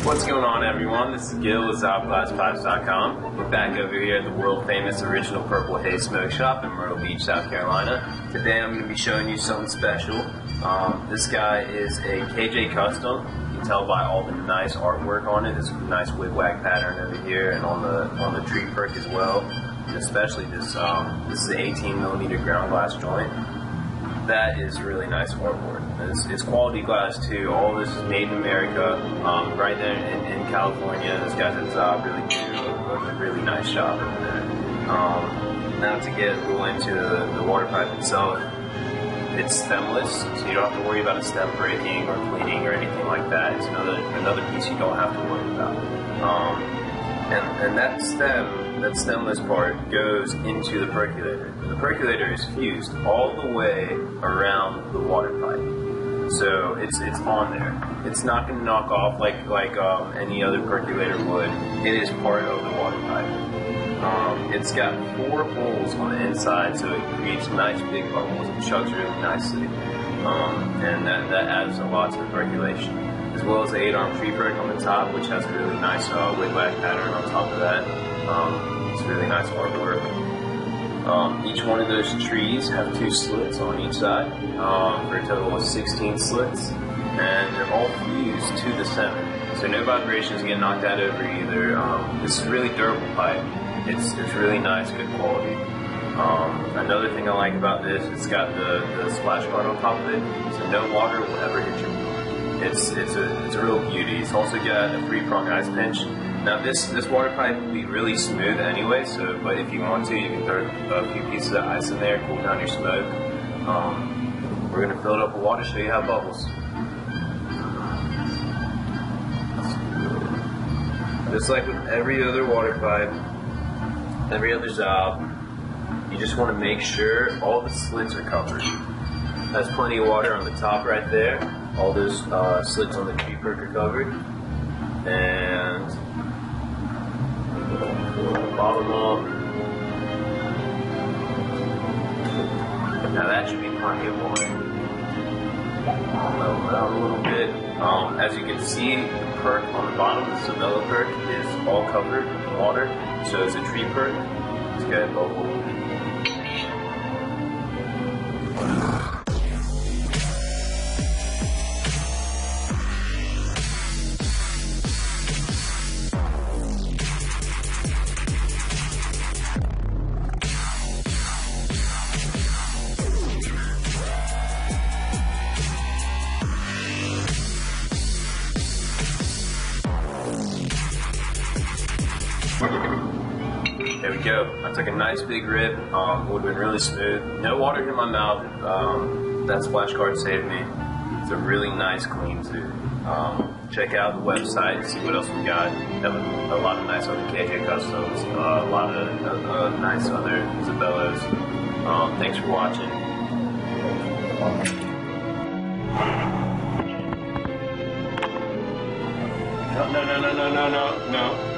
What's going on, everyone? This is Gill with ZobGlassPipes.com. We're back over here at the world famous Original Purple Haze Smoke Shop in Myrtle Beach, South Carolina. Today I'm going to be showing you something special. Um, this guy is a KJ Custom. You can tell by all the nice artwork on it. This nice wigwag pattern over here and on the on the tree perk as well. And especially this um, this is an 18 millimeter ground glass joint that is really nice artwork. It's, it's, quality glass too. All this is made in America, um, right there in, in, California. This guy's at Zob really do a, really nice job over there. Um, now to get a little into the, the water pipe itself, it's stemless, so you don't have to worry about a stem breaking or bleeding or anything like that. It's another another piece you don't have to worry about. Um, and, that stem, that stemless part, goes into the percolator. The percolator is fused all the way around the water pipe. So it's it's on there. It's not going to knock off like like um, any other percolator would. It is part of the water pipe. Um, it's got four holes on the inside, so it creates nice big bubbles and chugs really nicely. Um, and that, that adds a lot to the percolation as well as the 8-arm tree perk on the top, which has a really nice uh, wigwag pattern on top of that. Um, it's really nice artwork. Um, each one of those trees have two slits on each side um, for a total of 16 slits, and they're all fused to the center. So no vibrations get knocked out over either. Um, this is really durable pipe. It's, it's really nice, good quality. Um, another thing I like about this, it's got the, the splash guard on top of it, so no water will ever hit your it's it's a it's a real beauty. It's also got a three prong ice pinch. Now this this water pipe will be really smooth anyway. So, but if you want to, you can throw a few pieces of ice in there, cool down your smoke. Um, we're gonna fill it up with water, show you how bubbles. Just like with every other water pipe, every other job, you just want to make sure all the slits are covered. There's plenty of water on the top right there all those uh, slits on the tree perk are covered. And bottom up. Now that should be plenty of water. Level it out a little bit. Um, as you can see, the perk on the bottom, the Zobello perk, is all covered in water. So it's a tree perk. It's got bubble. There we go. I took a nice big rip. Um, would have been really smooth. No water in my mouth. Um, that splash guard saved me. It's a really nice clean too. Um, check out the website, see what else we got. Have a, a lot of nice other KJ customs, uh, a lot of uh, uh, nice other Zobellos. Um, thanks for watching. No, no, no, no, no, no, no,